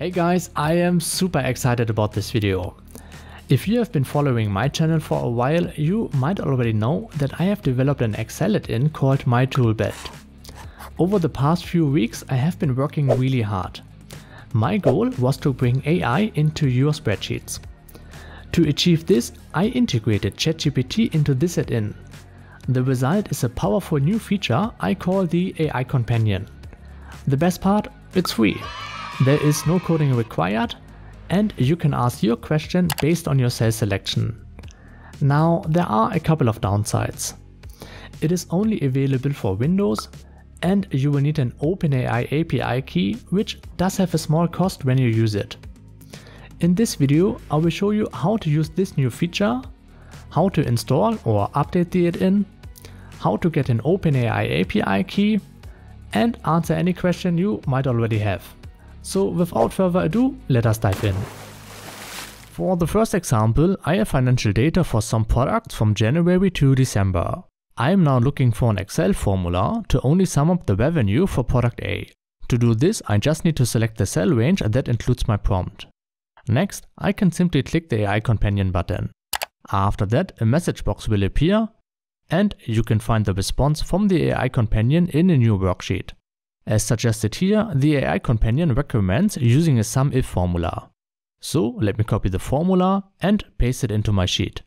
Hey guys, I am super excited about this video. If you have been following my channel for a while, you might already know that I have developed an Excel add-in called My MyToolBelt. Over the past few weeks I have been working really hard. My goal was to bring AI into your spreadsheets. To achieve this, I integrated ChatGPT into this add-in. The result is a powerful new feature I call the AI Companion. The best part, it's free. There is no coding required and you can ask your question based on your cell selection. Now there are a couple of downsides. It is only available for Windows and you will need an OpenAI API key which does have a small cost when you use it. In this video I will show you how to use this new feature, how to install or update the add-in, how to get an OpenAI API key and answer any question you might already have. So without further ado, let us dive in. For the first example, I have financial data for some products from January to December. I am now looking for an Excel formula to only sum up the revenue for product A. To do this, I just need to select the cell range that includes my prompt. Next, I can simply click the AI Companion button. After that, a message box will appear and you can find the response from the AI Companion in a new worksheet. As suggested here, the AI Companion recommends using a SUMIF formula. So let me copy the formula and paste it into my sheet.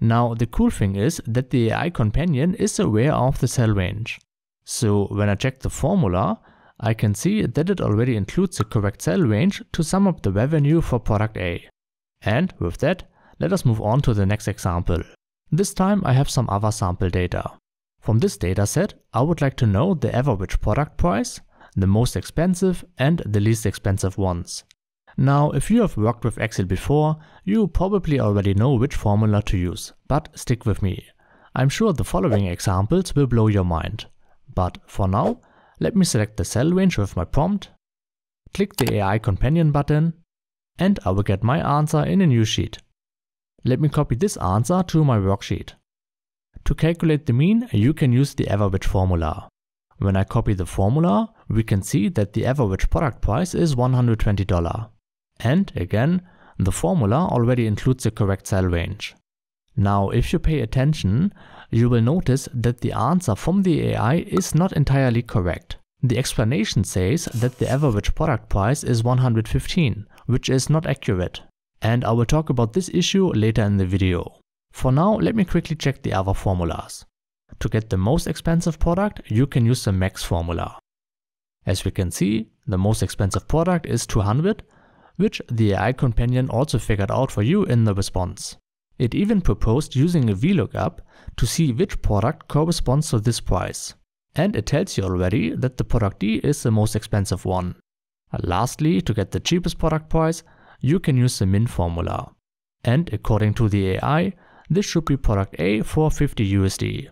Now the cool thing is that the AI Companion is aware of the cell range. So when I check the formula, I can see that it already includes the correct cell range to sum up the revenue for product A. And with that, let us move on to the next example. This time I have some other sample data. From this dataset, I would like to know the average product price, the most expensive and the least expensive ones. Now, if you have worked with Excel before, you probably already know which formula to use, but stick with me. I'm sure the following examples will blow your mind. But for now, let me select the cell range with my prompt, click the AI Companion button, and I will get my answer in a new sheet. Let me copy this answer to my worksheet. To calculate the mean, you can use the average formula. When I copy the formula, we can see that the average product price is $120. And again, the formula already includes the correct cell range. Now, if you pay attention, you will notice that the answer from the AI is not entirely correct. The explanation says that the average product price is 115, which is not accurate. And I will talk about this issue later in the video. For now, let me quickly check the other formulas. To get the most expensive product, you can use the max formula. As we can see, the most expensive product is 200, which the AI companion also figured out for you in the response. It even proposed using a VLOOKUP to see which product corresponds to this price. And it tells you already that the product D is the most expensive one. Lastly, to get the cheapest product price, you can use the min formula. And according to the AI, this should be product A for 50 USD.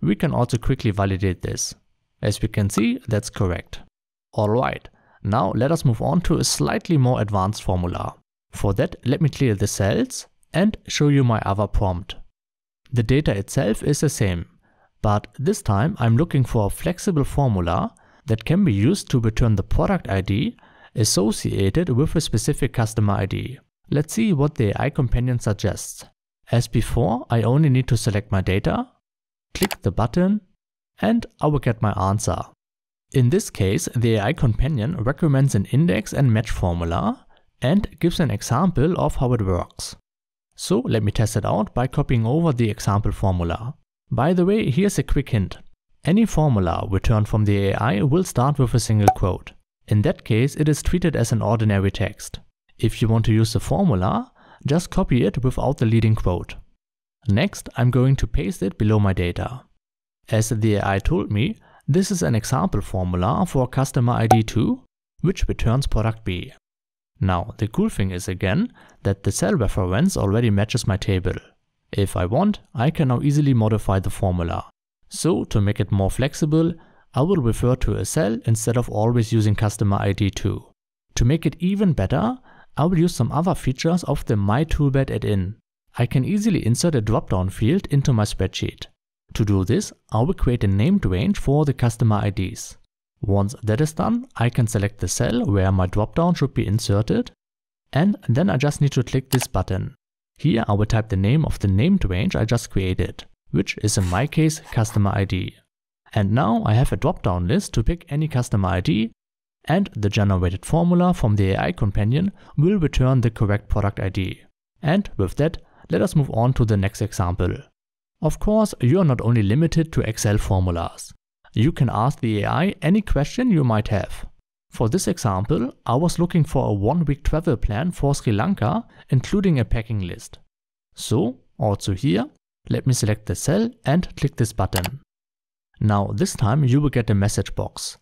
We can also quickly validate this. As we can see, that's correct. Alright, now let us move on to a slightly more advanced formula. For that, let me clear the cells and show you my other prompt. The data itself is the same, but this time I'm looking for a flexible formula that can be used to return the product ID associated with a specific customer ID. Let's see what the AI companion suggests. As before, I only need to select my data, click the button, and I will get my answer. In this case, the AI companion recommends an index and match formula and gives an example of how it works. So let me test it out by copying over the example formula. By the way, here's a quick hint. Any formula returned from the AI will start with a single quote. In that case, it is treated as an ordinary text. If you want to use the formula, just copy it without the leading quote. Next, I'm going to paste it below my data. As the AI told me, this is an example formula for customer ID 2, which returns product B. Now, the cool thing is again that the cell reference already matches my table. If I want, I can now easily modify the formula. So, to make it more flexible, I will refer to a cell instead of always using customer ID 2. To make it even better, I will use some other features of the My MyToolBelt add-in. I can easily insert a drop-down field into my spreadsheet. To do this, I will create a named range for the customer IDs. Once that is done, I can select the cell where my drop-down should be inserted and then I just need to click this button. Here I will type the name of the named range I just created, which is in my case customer ID. And now I have a drop-down list to pick any customer ID and the generated formula from the AI companion will return the correct product ID. And with that, let us move on to the next example. Of course, you are not only limited to Excel formulas. You can ask the AI any question you might have. For this example, I was looking for a one-week travel plan for Sri Lanka, including a packing list. So, also here, let me select the cell and click this button. Now this time you will get a message box.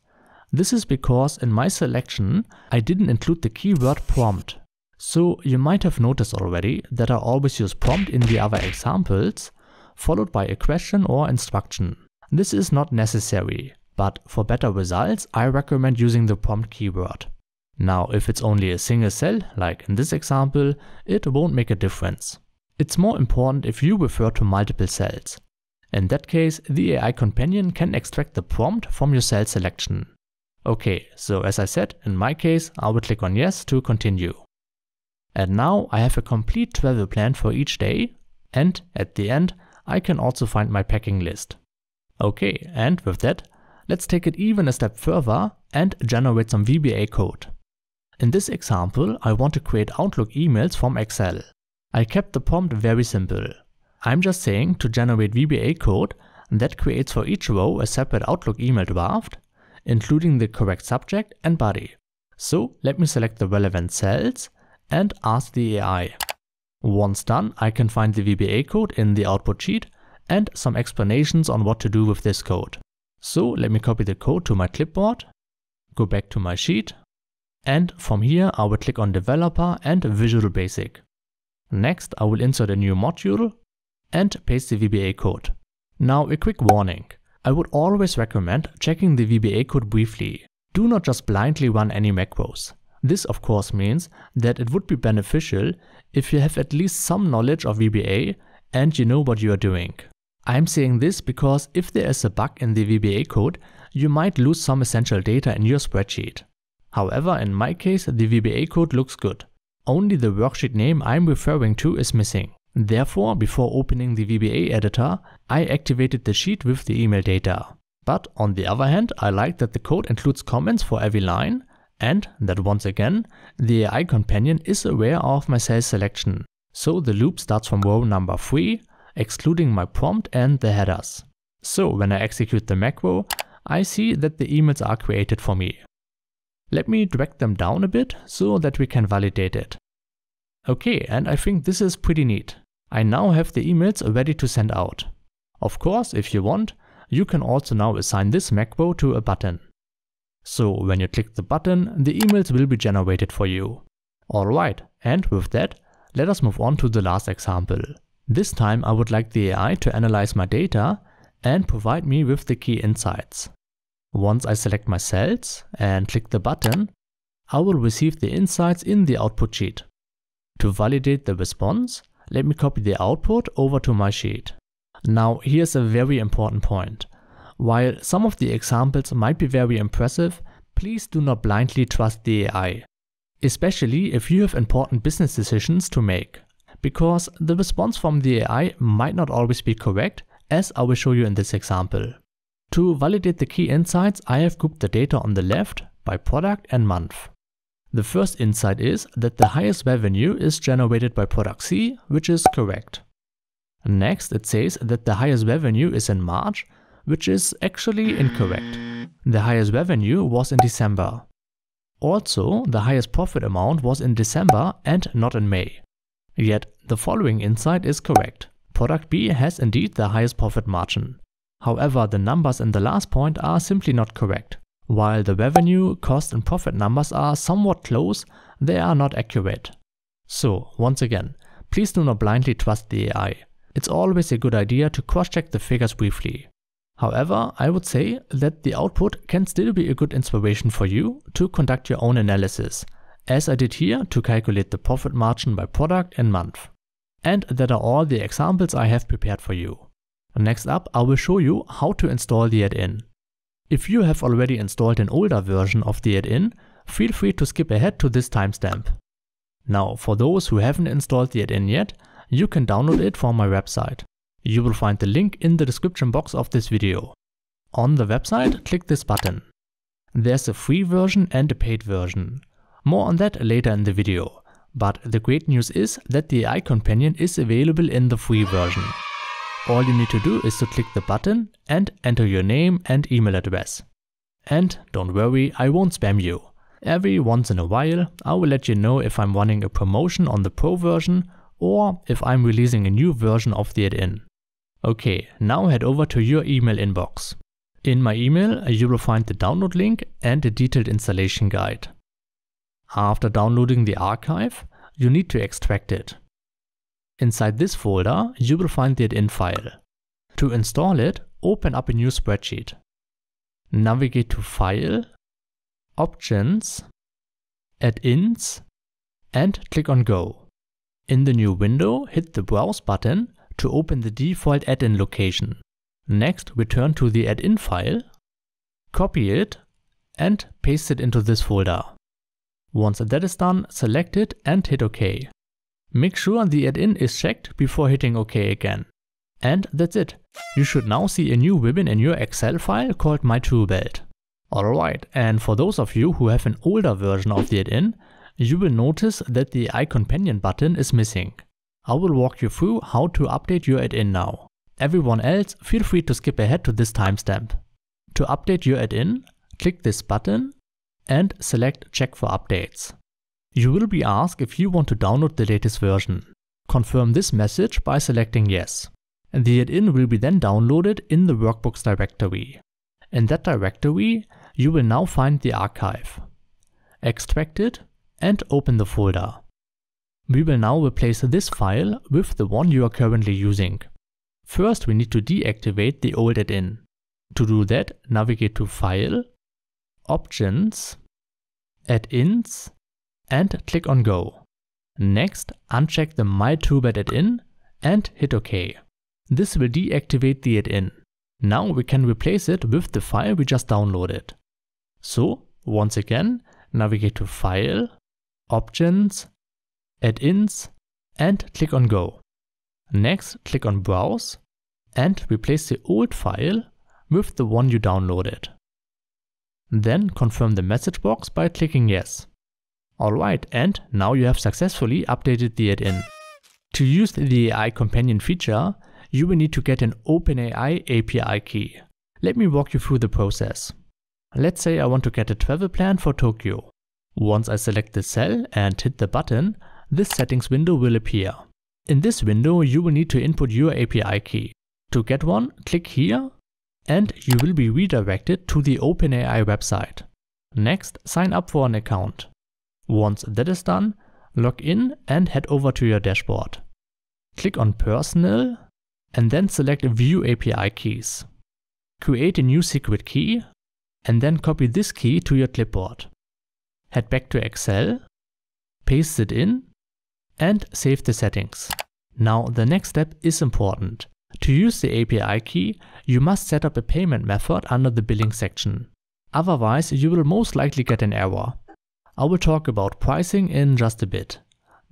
This is because in my selection I didn't include the keyword prompt. So you might have noticed already that I always use prompt in the other examples, followed by a question or instruction. This is not necessary, but for better results I recommend using the prompt keyword. Now if it's only a single cell, like in this example, it won't make a difference. It's more important if you refer to multiple cells. In that case, the AI companion can extract the prompt from your cell selection. Okay, so as I said, in my case, I will click on yes to continue. And now I have a complete travel plan for each day, and at the end, I can also find my packing list. Okay, and with that, let's take it even a step further and generate some VBA code. In this example, I want to create Outlook emails from Excel. I kept the prompt very simple. I'm just saying to generate VBA code that creates for each row a separate Outlook email draft, including the correct subject and body. So let me select the relevant cells and ask the AI. Once done, I can find the VBA code in the output sheet and some explanations on what to do with this code. So let me copy the code to my clipboard, go back to my sheet, and from here I will click on Developer and Visual Basic. Next, I will insert a new module and paste the VBA code. Now a quick warning. I would always recommend checking the VBA code briefly. Do not just blindly run any macros. This of course means that it would be beneficial if you have at least some knowledge of VBA and you know what you are doing. I'm saying this because if there is a bug in the VBA code, you might lose some essential data in your spreadsheet. However, in my case, the VBA code looks good. Only the worksheet name I'm referring to is missing. Therefore, before opening the VBA editor, I activated the sheet with the email data. But on the other hand, I like that the code includes comments for every line and that once again, the AI companion is aware of my cell selection. So the loop starts from row number 3, excluding my prompt and the headers. So when I execute the macro, I see that the emails are created for me. Let me drag them down a bit so that we can validate it. Okay, and I think this is pretty neat. I now have the emails ready to send out. Of course, if you want, you can also now assign this macro to a button. So when you click the button, the emails will be generated for you. Alright, and with that, let us move on to the last example. This time I would like the AI to analyze my data and provide me with the key insights. Once I select my cells and click the button, I will receive the insights in the output sheet. To validate the response, let me copy the output over to my sheet. Now here's a very important point. While some of the examples might be very impressive, please do not blindly trust the AI. Especially if you have important business decisions to make. Because the response from the AI might not always be correct, as I will show you in this example. To validate the key insights, I have grouped the data on the left by product and month. The first insight is that the highest revenue is generated by product C, which is correct. Next, it says that the highest revenue is in March, which is actually incorrect. The highest revenue was in December. Also, the highest profit amount was in December and not in May. Yet, the following insight is correct. Product B has indeed the highest profit margin. However, the numbers in the last point are simply not correct. While the revenue, cost and profit numbers are somewhat close, they are not accurate. So, once again, please do not blindly trust the AI. It's always a good idea to cross-check the figures briefly. However, I would say that the output can still be a good inspiration for you to conduct your own analysis, as I did here to calculate the profit margin by product and month. And that are all the examples I have prepared for you. Next up, I will show you how to install the add-in. If you have already installed an older version of the add-in, feel free to skip ahead to this timestamp. Now, for those who haven't installed the add-in yet, you can download it from my website. You will find the link in the description box of this video. On the website, click this button. There's a free version and a paid version. More on that later in the video. But the great news is that the AI Companion is available in the free version. All you need to do is to click the button and enter your name and email address. And don't worry, I won't spam you. Every once in a while, I will let you know if I'm running a promotion on the Pro version or if I'm releasing a new version of the add-in. Okay, now head over to your email inbox. In my email, you will find the download link and a detailed installation guide. After downloading the archive, you need to extract it. Inside this folder, you will find the add-in file. To install it, open up a new spreadsheet. Navigate to File, Options, Add-ins, and click on Go. In the new window, hit the Browse button to open the default add-in location. Next, return to the add-in file, copy it, and paste it into this folder. Once that is done, select it and hit OK. Make sure the add-in is checked before hitting OK again. And that's it. You should now see a new ribbon in your Excel file called My Tool Belt. Alright, and for those of you who have an older version of the add-in, you will notice that the AI Companion button is missing. I will walk you through how to update your add-in now. Everyone else, feel free to skip ahead to this timestamp. To update your add-in, click this button and select Check for Updates. You will be asked if you want to download the latest version. Confirm this message by selecting Yes. And The add-in will be then downloaded in the Workbooks directory. In that directory, you will now find the archive. Extract it and open the folder. We will now replace this file with the one you are currently using. First we need to deactivate the old add-in. To do that, navigate to File, Options, Add-ins and click on Go. Next, uncheck the My add-in and hit OK. This will deactivate the add-in. Now we can replace it with the file we just downloaded. So, once again, navigate to File, Options, Add-ins and click on Go. Next, click on Browse and replace the old file with the one you downloaded. Then confirm the message box by clicking Yes. Alright, and now you have successfully updated the add-in. To use the AI Companion feature, you will need to get an OpenAI API key. Let me walk you through the process. Let's say I want to get a travel plan for Tokyo. Once I select the cell and hit the button, this settings window will appear. In this window, you will need to input your API key. To get one, click here and you will be redirected to the OpenAI website. Next, sign up for an account. Once that is done, log in and head over to your dashboard. Click on Personal and then select View API Keys. Create a new secret key and then copy this key to your clipboard. Head back to Excel, paste it in and save the settings. Now the next step is important. To use the API key, you must set up a payment method under the billing section. Otherwise, you will most likely get an error. I will talk about pricing in just a bit.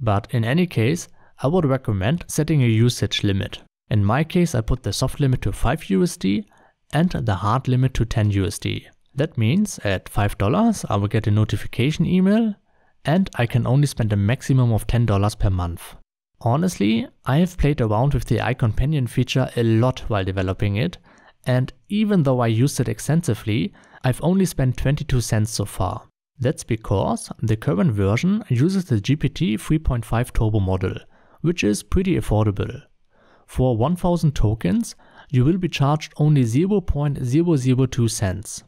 But in any case, I would recommend setting a usage limit. In my case, I put the soft limit to 5 USD and the hard limit to 10 USD. That means at $5 I will get a notification email and I can only spend a maximum of $10 per month. Honestly, I have played around with the AI Companion feature a lot while developing it, and even though I used it extensively, I've only spent 22 cents so far. That's because the current version uses the GPT 3.5 Turbo model, which is pretty affordable. For 1000 tokens, you will be charged only 0.002 cents.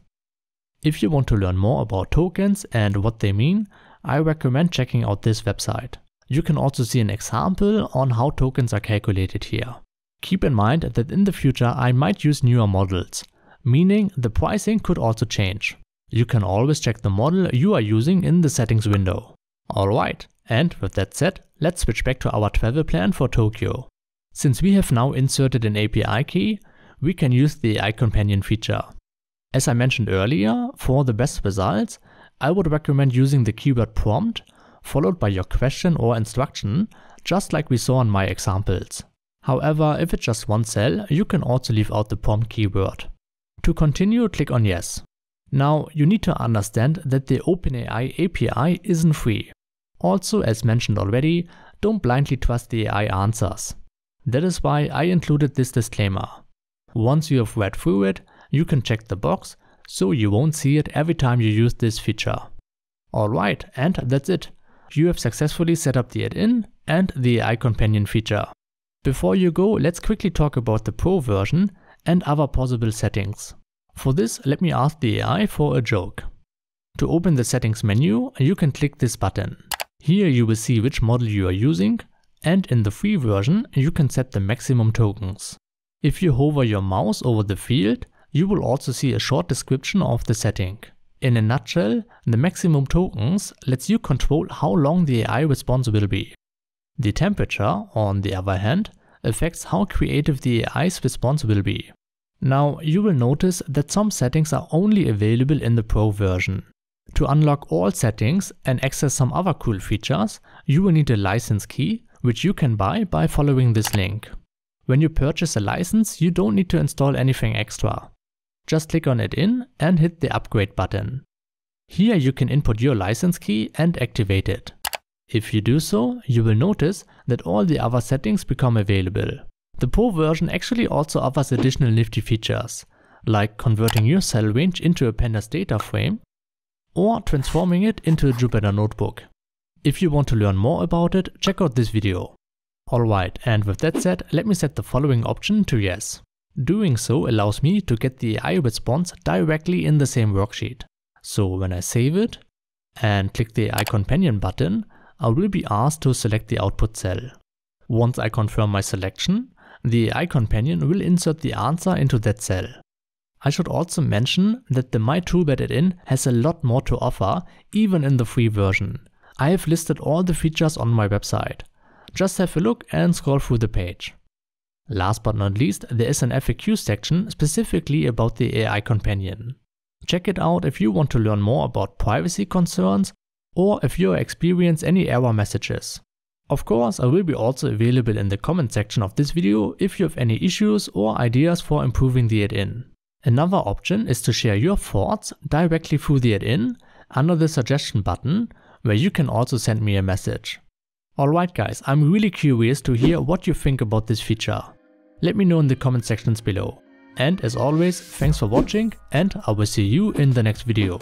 If you want to learn more about tokens and what they mean, I recommend checking out this website. You can also see an example on how tokens are calculated here. Keep in mind that in the future I might use newer models, meaning the pricing could also change. You can always check the model you are using in the settings window. Alright, and with that said, let's switch back to our travel plan for Tokyo. Since we have now inserted an API key, we can use the AI Companion feature. As I mentioned earlier, for the best results, I would recommend using the keyword prompt followed by your question or instruction, just like we saw in my examples. However, if it's just one cell, you can also leave out the prompt keyword. To continue, click on yes. Now, you need to understand that the OpenAI API isn't free. Also, as mentioned already, don't blindly trust the AI answers. That is why I included this disclaimer. Once you have read through it, you can check the box so you won't see it every time you use this feature. Alright, and that's it. You have successfully set up the add-in and the AI companion feature. Before you go, let's quickly talk about the Pro version and other possible settings. For this, let me ask the AI for a joke. To open the settings menu, you can click this button. Here you will see which model you are using and in the free version you can set the maximum tokens. If you hover your mouse over the field, you will also see a short description of the setting. In a nutshell, the maximum tokens lets you control how long the AI response will be. The temperature, on the other hand, affects how creative the AI's response will be. Now, you will notice that some settings are only available in the Pro version. To unlock all settings and access some other cool features, you will need a license key, which you can buy by following this link. When you purchase a license, you don't need to install anything extra. Just click on it in and hit the upgrade button. Here you can input your license key and activate it. If you do so, you will notice that all the other settings become available. The Pro version actually also offers additional nifty features, like converting your cell range into a pandas data frame or transforming it into a Jupyter notebook. If you want to learn more about it, check out this video. Alright, and with that said, let me set the following option to yes. Doing so allows me to get the AI response directly in the same worksheet. So when I save it and click the AI companion button, I will be asked to select the output cell. Once I confirm my selection, the AI companion will insert the answer into that cell. I should also mention that the MyToolBelt add-in has a lot more to offer, even in the free version. I have listed all the features on my website. Just have a look and scroll through the page. Last but not least, there is an FAQ section specifically about the AI companion. Check it out if you want to learn more about privacy concerns or if you experience any error messages. Of course, I will be also available in the comment section of this video if you have any issues or ideas for improving the add-in. Another option is to share your thoughts directly through the add-in under the suggestion button where you can also send me a message. Alright guys, I'm really curious to hear what you think about this feature. Let me know in the comment sections below. And as always, thanks for watching and I will see you in the next video.